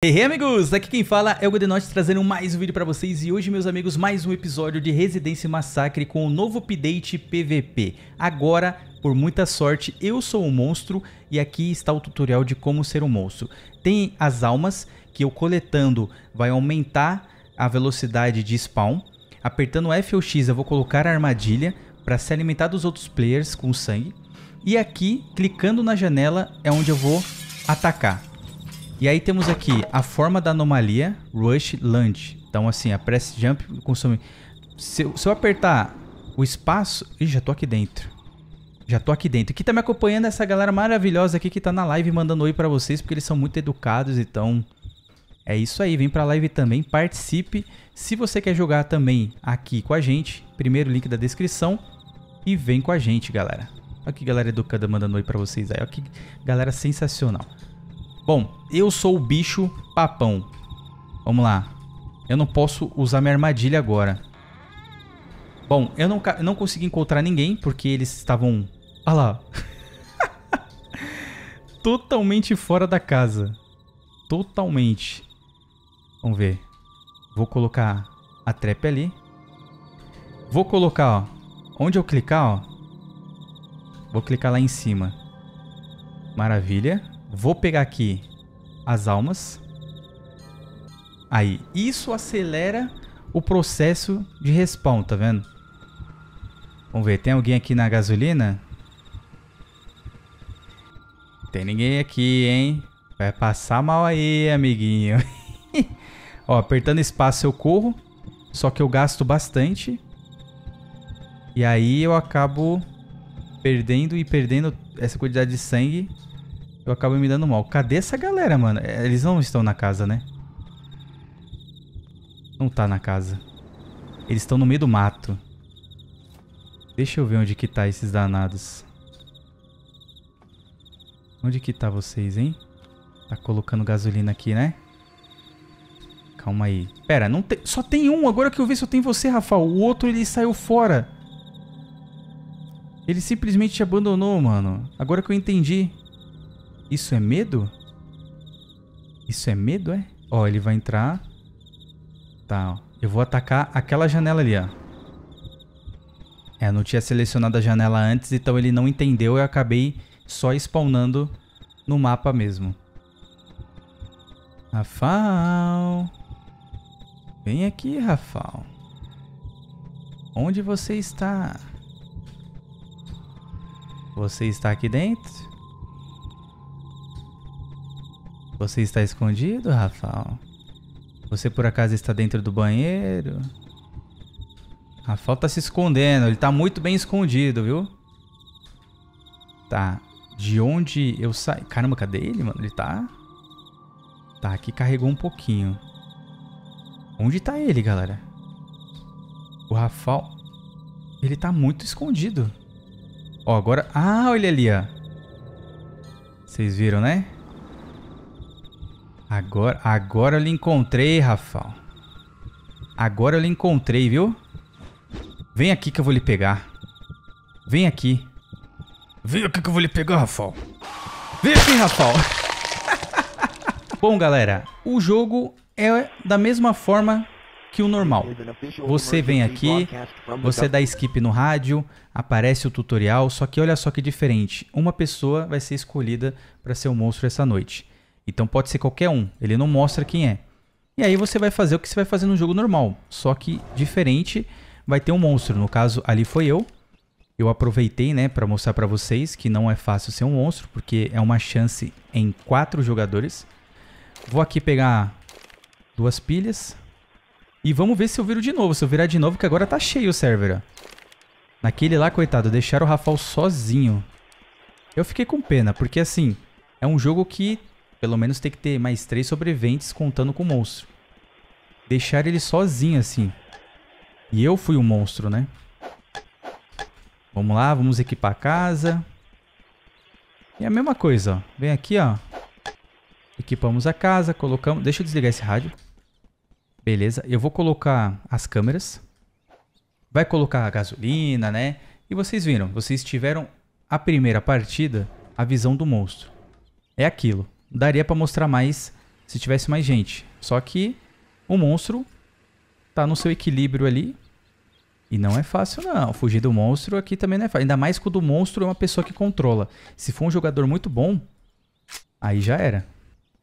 Hey, hey amigos, aqui quem fala é o Godenote trazendo mais um vídeo pra vocês e hoje meus amigos mais um episódio de Residência Massacre com o novo update PVP. Agora, por muita sorte, eu sou um monstro e aqui está o tutorial de como ser um monstro. Tem as almas que eu coletando vai aumentar a velocidade de spawn. Apertando F ou X eu vou colocar a armadilha para se alimentar dos outros players com sangue. E aqui, clicando na janela, é onde eu vou atacar. E aí temos aqui a forma da anomalia, Rush Lunge. Então assim, a Press Jump consome... Se, eu, se eu apertar o espaço... Ih, já tô aqui dentro. Já tô aqui dentro. Aqui tá me acompanhando essa galera maravilhosa aqui que tá na live mandando oi pra vocês, porque eles são muito educados, então... É isso aí, vem pra live também, participe. Se você quer jogar também aqui com a gente, primeiro link da descrição. E vem com a gente, galera. Olha que galera educada mandando oi pra vocês aí. Olha que galera sensacional. Bom, eu sou o bicho papão. Vamos lá. Eu não posso usar minha armadilha agora. Bom, eu não, não consegui encontrar ninguém porque eles estavam... Olha lá. Totalmente fora da casa. Totalmente. Vamos ver. Vou colocar a trap ali. Vou colocar, ó. Onde eu clicar, ó. Vou clicar lá em cima. Maravilha. Vou pegar aqui as almas. Aí, isso acelera o processo de respawn, tá vendo? Vamos ver, tem alguém aqui na gasolina? Tem ninguém aqui, hein? Vai passar mal aí, amiguinho. Ó, apertando espaço eu corro, só que eu gasto bastante. E aí eu acabo perdendo e perdendo essa quantidade de sangue eu acabo me dando mal. Cadê essa galera, mano? É, eles não estão na casa, né? Não tá na casa. Eles estão no meio do mato. Deixa eu ver onde que tá esses danados. Onde que tá vocês, hein? Tá colocando gasolina aqui, né? Calma aí. Pera, não tem... só tem um. Agora que eu vi só tem você, Rafael. O outro, ele saiu fora. Ele simplesmente te abandonou, mano. Agora que eu entendi. Isso é medo? Isso é medo, é? Ó, ele vai entrar. Tá, ó. Eu vou atacar aquela janela ali, ó. É, eu não tinha selecionado a janela antes, então ele não entendeu eu acabei só spawnando no mapa mesmo. Rafael. Vem aqui, Rafael. Onde você está? Você está aqui dentro? Você está escondido, Rafael? Você por acaso está dentro do banheiro? Rafael está se escondendo, ele está muito bem escondido, viu? Tá. De onde eu saí? Caramba, cadê ele, mano? Ele tá... Tá, aqui carregou um pouquinho. Onde tá ele, galera? O Rafael... Ele tá muito escondido. Ó, agora... Ah, olha ali, ó. Vocês viram, né? Agora, agora eu lhe encontrei, Rafael. Agora eu lhe encontrei, viu? Vem aqui que eu vou lhe pegar. Vem aqui. Vem aqui que eu vou lhe pegar, Rafael. Vem aqui, Rafael. Bom, galera, o jogo é da mesma forma que o normal. Você vem aqui, você dá skip no rádio, aparece o tutorial, só que olha só que diferente. Uma pessoa vai ser escolhida para ser o um monstro essa noite. Então pode ser qualquer um, ele não mostra quem é. E aí você vai fazer o que você vai fazer no jogo normal, só que diferente, vai ter um monstro. No caso, ali foi eu. Eu aproveitei, né, para mostrar para vocês que não é fácil ser um monstro, porque é uma chance em quatro jogadores. Vou aqui pegar duas pilhas. E vamos ver se eu viro de novo. Se eu virar de novo, que agora tá cheio o server. Naquele lá, coitado, deixaram o Rafael sozinho. Eu fiquei com pena, porque assim, é um jogo que pelo menos tem que ter mais três sobreviventes contando com o monstro. Deixar ele sozinho assim. E eu fui o monstro, né? Vamos lá, vamos equipar a casa. E a mesma coisa, ó. Vem aqui, ó. Equipamos a casa, colocamos... Deixa eu desligar esse rádio. Beleza, eu vou colocar as câmeras. Vai colocar a gasolina, né? E vocês viram, vocês tiveram a primeira partida, a visão do monstro. É aquilo daria para mostrar mais se tivesse mais gente. Só que o monstro tá no seu equilíbrio ali. E não é fácil não, fugir do monstro aqui também não é fácil. Ainda mais quando o monstro é uma pessoa que controla. Se for um jogador muito bom, aí já era.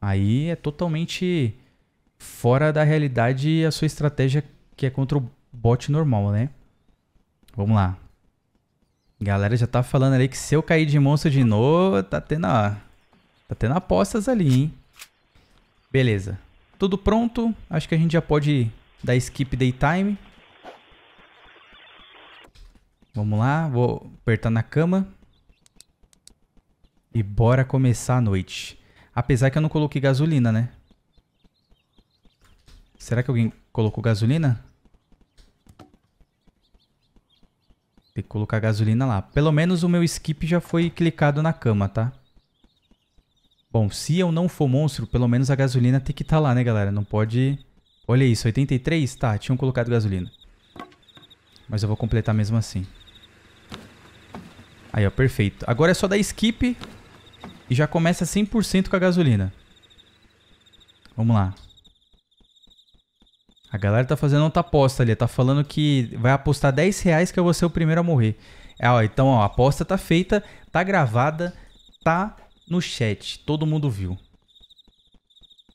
Aí é totalmente fora da realidade a sua estratégia que é contra o bot normal, né? Vamos lá. Galera já tá falando ali que se eu cair de monstro de novo, tá tendo, ó, tá tendo apostas ali, hein? Beleza. Tudo pronto. Acho que a gente já pode dar skip daytime. Vamos lá, vou apertar na cama. E bora começar a noite. Apesar que eu não coloquei gasolina, né? Será que alguém colocou gasolina? Tem que colocar gasolina lá. Pelo menos o meu skip já foi clicado na cama, tá? Bom, se eu não for monstro, pelo menos a gasolina tem que estar tá lá, né, galera? Não pode... Olha isso, 83? Tá, tinham colocado gasolina. Mas eu vou completar mesmo assim. Aí, ó, perfeito. Agora é só dar skip e já começa 100% com a gasolina. Vamos lá. A galera tá fazendo outra aposta ali. Tá falando que vai apostar 10 reais que eu vou ser o primeiro a morrer. É, ó, então, ó, a aposta tá feita, tá gravada, tá no chat. Todo mundo viu.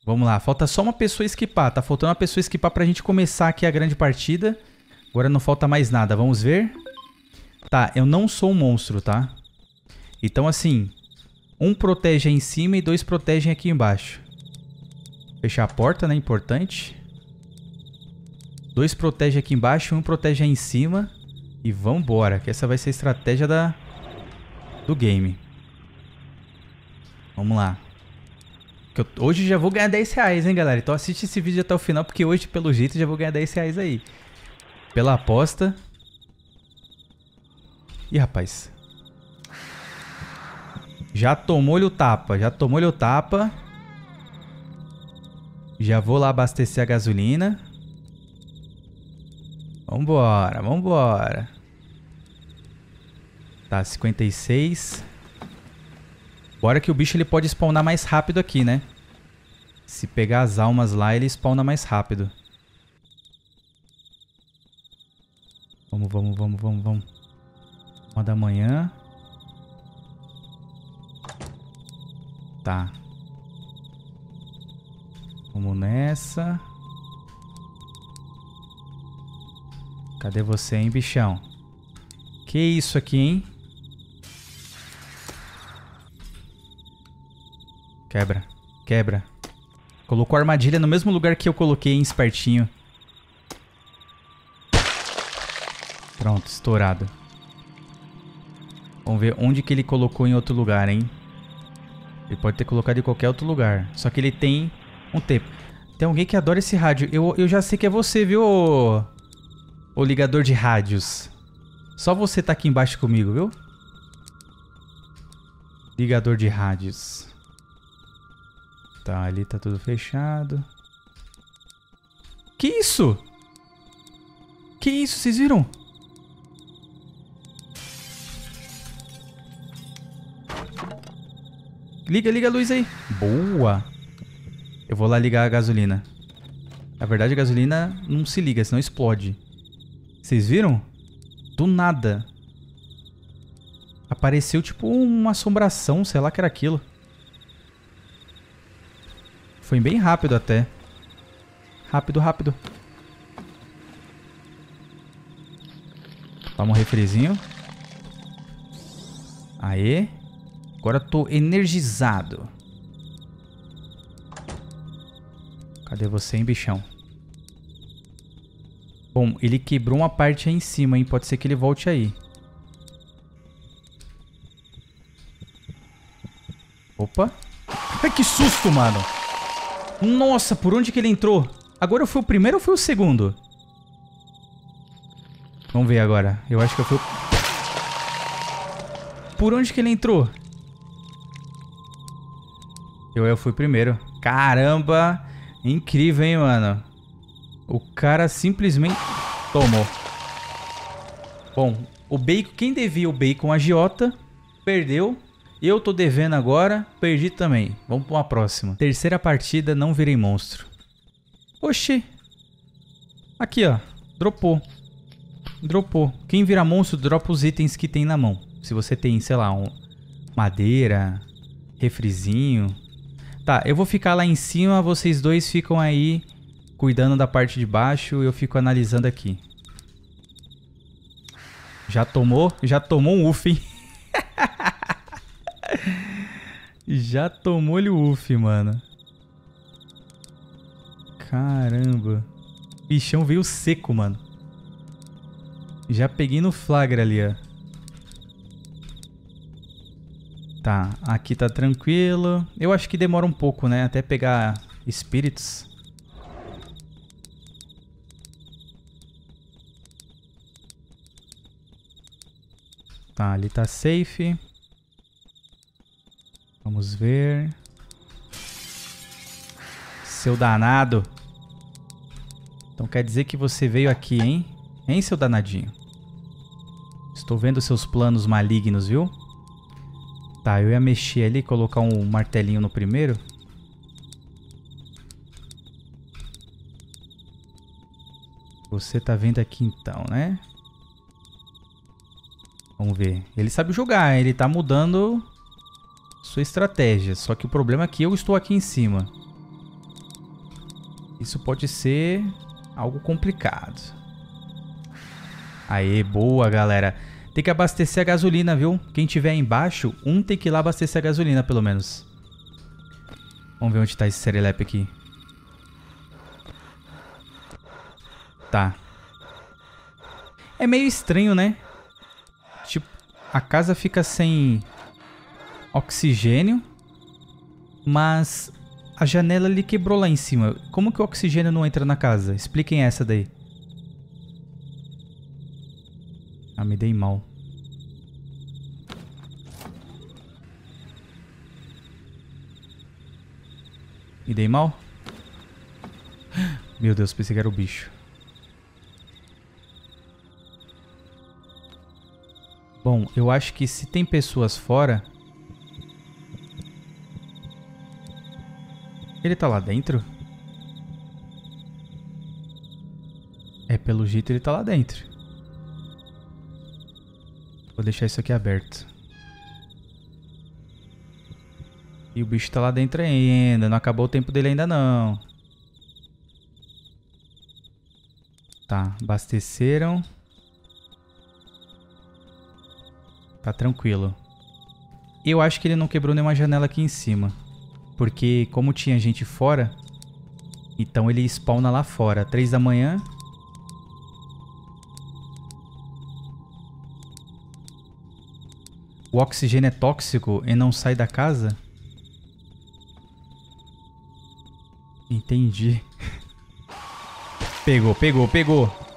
Vamos lá, falta só uma pessoa esquipar. Tá faltando uma pessoa esquipar pra gente começar aqui a grande partida. Agora não falta mais nada, vamos ver. Tá, eu não sou um monstro, tá? Então assim, um protege em cima e dois protegem aqui embaixo. Fechar a porta, né? Importante. Dois protege aqui embaixo, um protege aí em cima. E vambora, que essa vai ser a estratégia da... do game. Vamos lá. Eu, hoje já vou ganhar 10 reais, hein, galera? Então assiste esse vídeo até o final, porque hoje, pelo jeito, já vou ganhar 10 reais aí. Pela aposta. Ih, rapaz. Já tomou-lhe o tapa, já tomou-lhe o tapa. Já vou lá abastecer a gasolina. Vambora, vambora. Tá, 56. Bora que o bicho ele pode spawnar mais rápido aqui, né? Se pegar as almas lá, ele spawna mais rápido. Vamos, vamos, vamos, vamos, vamos. Uma da manhã. Tá. Vamos nessa. Cadê você, hein, bichão? Que isso aqui, hein? Quebra. Quebra. Colocou a armadilha no mesmo lugar que eu coloquei, hein, espertinho. Pronto, estourado. Vamos ver onde que ele colocou em outro lugar, hein? Ele pode ter colocado em qualquer outro lugar. Só que ele tem um tempo. Tem alguém que adora esse rádio. Eu, eu já sei que é você, viu, o ligador de rádios. Só você tá aqui embaixo comigo, viu? Ligador de rádios. Tá, ali tá tudo fechado. Que isso? Que isso, vocês viram? Liga, liga a luz aí. Boa. Eu vou lá ligar a gasolina. Na verdade, a gasolina não se liga, senão explode. Vocês viram? Do nada. Apareceu tipo uma assombração, sei lá que era aquilo. Foi bem rápido até. Rápido, rápido. Toma um refrizinho. Aê. Agora tô energizado. Cadê você, hein, bichão? Bom, ele quebrou uma parte aí em cima, hein? Pode ser que ele volte aí. Opa. Ai, que susto, mano. Nossa, por onde que ele entrou? Agora eu fui o primeiro ou fui o segundo? Vamos ver agora. Eu acho que eu fui o... Por onde que ele entrou? Eu, eu fui primeiro. Caramba. Incrível, hein, mano. O cara simplesmente tomou. Bom, o Bacon, quem devia o Bacon agiota, perdeu. Eu tô devendo agora, perdi também. Vamos pra uma próxima. Terceira partida, não virei monstro. Oxi. Aqui, ó. Dropou. Dropou. Quem vira monstro, dropa os itens que tem na mão. Se você tem, sei lá, um madeira, refrizinho. Tá, eu vou ficar lá em cima, vocês dois ficam aí cuidando da parte de baixo e eu fico analisando aqui. Já tomou? Já tomou um uff, hein? Já tomou-lhe o uff, mano. Caramba. Bichão veio seco, mano. Já peguei no flagra ali, ó. Tá, aqui tá tranquilo. Eu acho que demora um pouco, né? Até pegar espíritos. Tá, ali tá safe. Vamos ver. Seu danado. Então quer dizer que você veio aqui, hein? Hein, seu danadinho? Estou vendo seus planos malignos, viu? Tá, eu ia mexer ali, colocar um martelinho no primeiro. Você tá vendo aqui então, né? Vamos ver. Ele sabe jogar, ele tá mudando sua estratégia. Só que o problema é que eu estou aqui em cima. Isso pode ser algo complicado. Aê, boa, galera. Tem que abastecer a gasolina, viu? Quem tiver embaixo, um tem que ir lá abastecer a gasolina, pelo menos. Vamos ver onde tá esse serelepe aqui. Tá. É meio estranho, né? Tipo, a casa fica sem oxigênio, mas a janela ali quebrou lá em cima. Como que o oxigênio não entra na casa? Expliquem essa daí. Ah, me dei mal. Me dei mal? Meu Deus, pensei que era o bicho. Bom, eu acho que se tem pessoas fora... Ele tá lá dentro? É, pelo jeito ele tá lá dentro. Vou deixar isso aqui aberto. E o bicho tá lá dentro ainda. Não acabou o tempo dele ainda não. Tá, abasteceram. Tá tranquilo. Eu acho que ele não quebrou nenhuma janela aqui em cima. Porque como tinha gente fora, então ele spawna lá fora. Três da manhã, o oxigênio é tóxico e não sai da casa? Entendi. Pegou, pegou, pegou.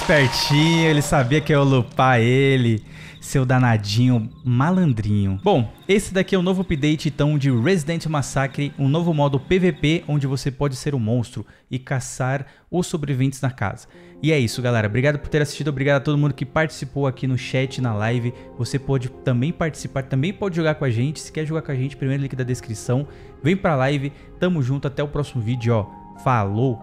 Espertinho, ele sabia que eu ia lupar ele seu danadinho malandrinho. Bom, esse daqui é o novo update então de Resident Massacre, um novo modo PVP onde você pode ser um monstro e caçar os sobreviventes na casa. E é isso, galera. Obrigado por ter assistido, obrigado a todo mundo que participou aqui no chat, na live. Você pode também participar, também pode jogar com a gente. Se quer jogar com a gente, primeiro link da descrição. Vem pra live, tamo junto, até o próximo vídeo, ó. Falou!